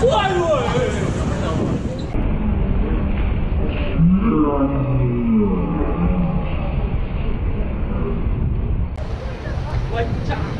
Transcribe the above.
坏了！我操！